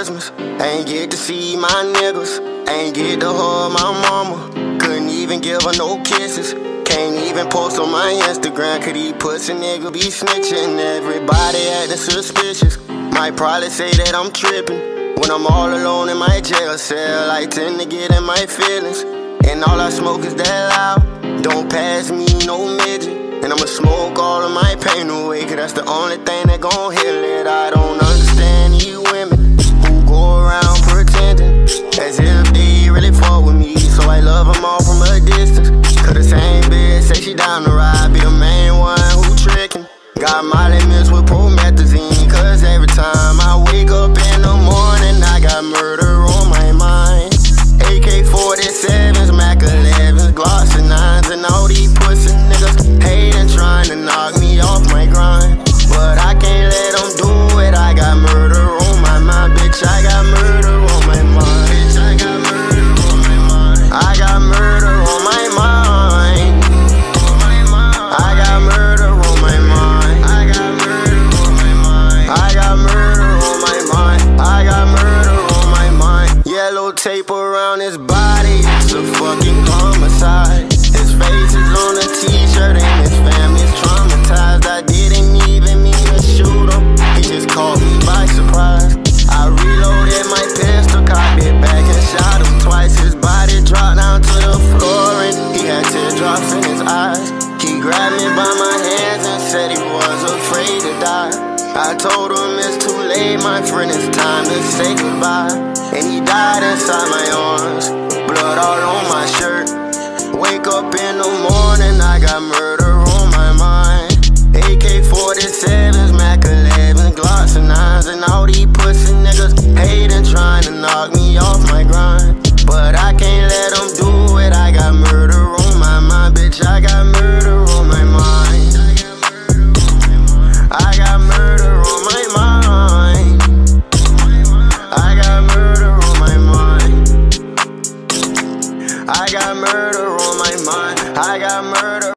Christmas. Ain't get to see my niggas. Ain't get to hug my mama. Couldn't even give her no kisses. Can't even post on my Instagram. Could he pussy nigga be snitching? Everybody acting suspicious. Might probably say that I'm tripping. When I'm all alone in my jail cell, I tend to get in my feelings. And all I smoke is that loud. Don't pass me no midget. And I'ma smoke all of my pain away, cause that's the only thing that gon' heal it. I don't understand Got Molly mixed with promethazine, cause every time I wake up tape around his body. It's a fucking homicide. His face is on a t-shirt and his family's traumatized. I didn't even mean to shoot him. He just caught me by surprise. I reloaded my pistol, cocked it back and shot him twice. His body dropped down to the floor and he had teardrops in his eyes. He grabbed me by my hands and said he was afraid to die. I told him it's too late, my friend, it's time to say goodbye. And he died inside my arms, blood all on my shirt. Wake up in the morning, I got murder on my mind. AK 47s, I got murder on my mind. I got murder.